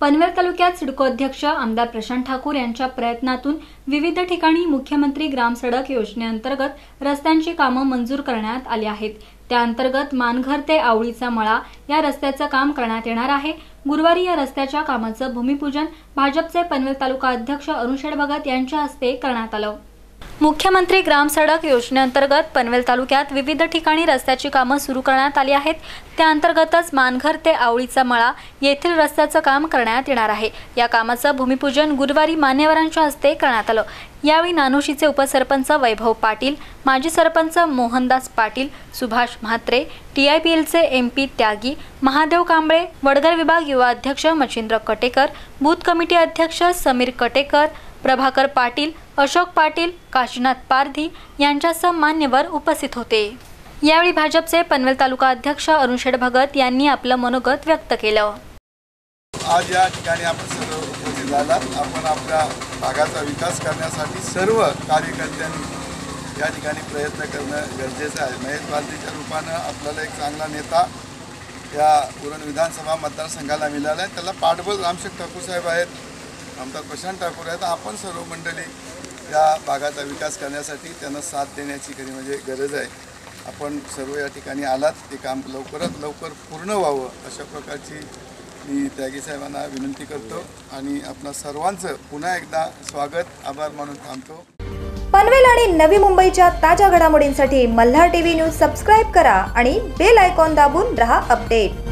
पनवेल तालुक्यात सिडको अध्यक्ष आमदार प्रशांत ठाकूर यांच्या प्रयत्नातून विविध ठिकाणी मुख्यमंत्री ग्राम सडक योजनेअंतर्गत रस्त्यांची कामं मंजूर करण्यात आली आहेत. त्याअंतर्गत मानघर ते आवळीचा मळा या रस्त्याचं काम करण्यात येणार आहे. गुरुवारी या रस्त्याच्या कामाचं भूमिपूजन भाजपचे पनवेल तालुका अध्यक्ष अरुण भगत यांच्या हस्ते करण्यात आलं. मुख्यमंत्री ग्राम सडक योजनेअंतर्गत पनवेल तालुक्यात विविध ठिकाणी रस्त्याची कामं सुरू करण्यात आली आहेत. त्याअंतर्गतच मानघर ते आवळीचा मळा येथील रस्त्याचं काम करण्यात येणार आहे. या कामाचं भूमिपूजन गुरुवारी मान्यवरांच्या हस्ते करण्यात आलं. यावेळी नानोशीचे उपसरपंच वैभव पाटील माजी सरपंच मोहनदास पाटील सुभाष म्हात्रे टीआयपीएलचे एम पी त्यागी महादेव कांबळे वडगर विभाग युवा अध्यक्ष मच्छिंद्र कटेकर बूथ कमिटी अध्यक्ष समीर कटेकर प्रभाकर पाटील अशोक पाटील काशीनाथ पारधी यांच्यासह मान्यवर उपस्थित होते. यावेळी भाजपचे पनवेल तालुका अध्यक्ष अरुणशेठ भगत यांनी आपलं मनोगत व्यक्त केलं. आज या ठिकाणी आपण सर्व उपस्थित झालात आपण आपल्या भागाचा विकास करण्यासाठी सर्व कार्यकर्त्यांनी या ठिकाणी प्रयत्न करणं गरजेचं आहे. महेश बालदीच्या रूपानं आपल्याला एक चांगला नेता या उरण विधानसभा मतदारसंघाला मिळाला आहे. त्याला पाठबळ रामशेख ठाकूर साहेब आहेत आमदार प्रशांत ठाकूर आहेत. आपण सर्व मंडळी या भागाचा विकास करण्यासाठी त्यांना साथ देण्याची खरी म्हणजे गरज आहे. आपण सर्व या ठिकाणी आलात ते काम लवकरात लवकर पूर्ण व्हावं अशा प्रकारची मी त्यागी साहेबांना विनंती करतो आणि आपणा सर्वांचं पुन्हा एकदा स्वागत आभार मानून थांबतो. पनवेल आणि नवी मुंबईच्या ताज्या घडामोडींसाठी मल्हार टीव्ही न्यूज सबस्क्राईब करा आणि बेल आयकॉन दाबून रहा अपडेट.